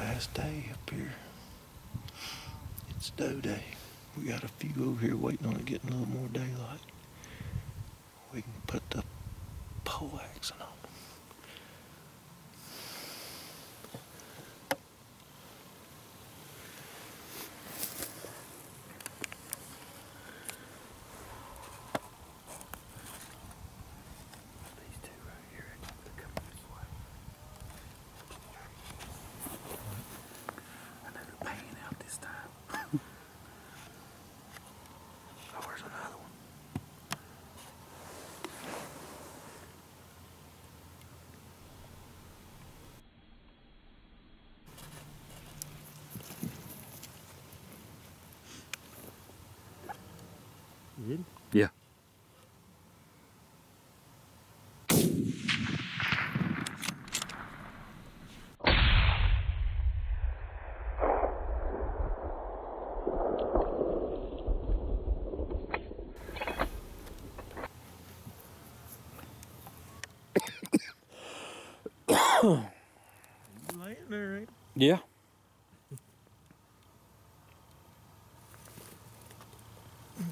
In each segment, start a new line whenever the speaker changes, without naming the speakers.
last day up here. It's doe day. We got a few over here waiting on it getting a little more daylight. We can put the pole axing on. These two right here, I think they're coming this way. I know they're paying out this time. oh, where's another one?
You
Yeah.
You laying there, ain't
Yeah.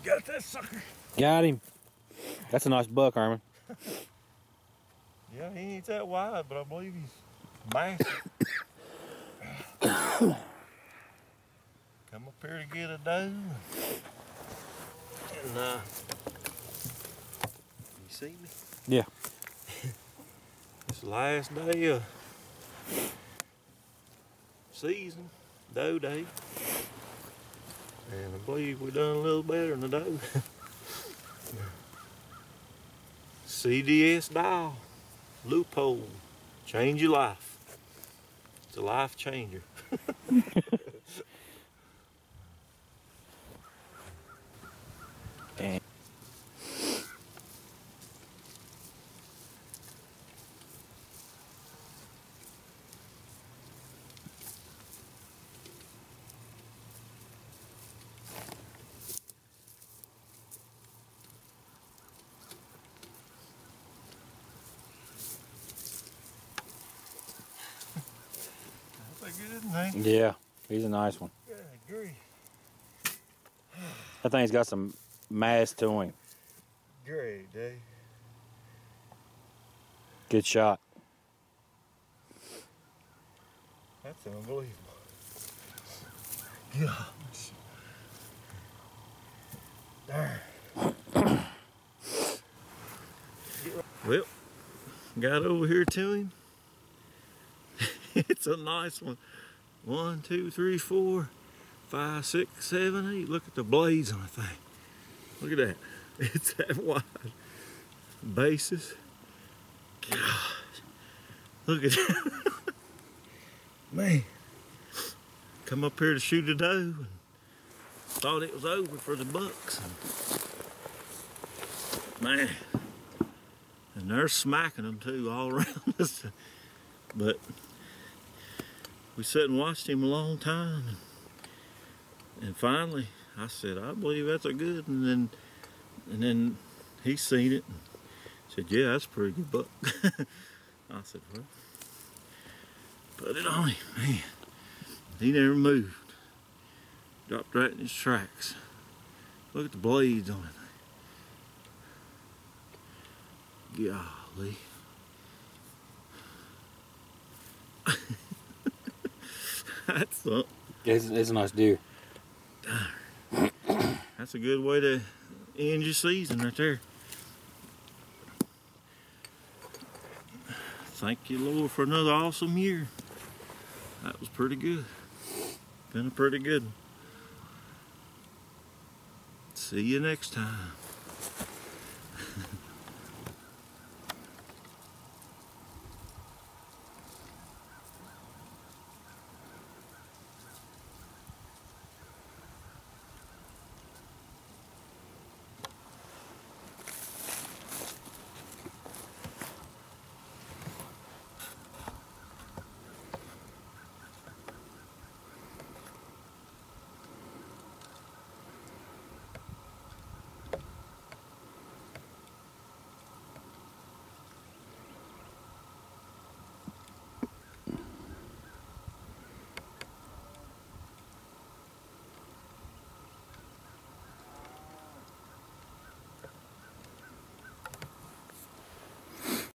Got that sucker.
Got him. That's a nice buck, Herman.
Yeah, he ain't that wide, but I believe he's massive. Come up here to get a doe. And uh you see me?
Yeah.
It's the last day of season, doe day. And I believe we done a little better than the doe. CDS dial, Leupold, change your life. It's a life changer.
And
Good name. Eh?
yeah, he's a nice one.
Yeah, agree.
That thing's got some mass to him.
Great day.
Good shot.
That's unbelievable. Gosh. Darn. well, got over here to him. it's a nice one. One, two, three, four, five, six, seven, eight. Look at the blades on the thing. Look at that. It's that wide. Bases. Gosh. Look at that. Man. Come up here to shoot a doe and thought it was over for the bucks. Man. And they're smacking them too all around us. But we sat and watched him a long time. And, finally, I said, I believe that's a good. And then, and then he seen it and said, yeah, that's a pretty good buck. I said, well, put it on him, man. He never moved. Dropped right in his tracks. Look at the blades on it. Golly. That's something.
It's, it's a nice deer.
That's a good way to end your season right there. Thank you, Lord, for another awesome year. That was pretty good. Been a pretty good one. See you next time.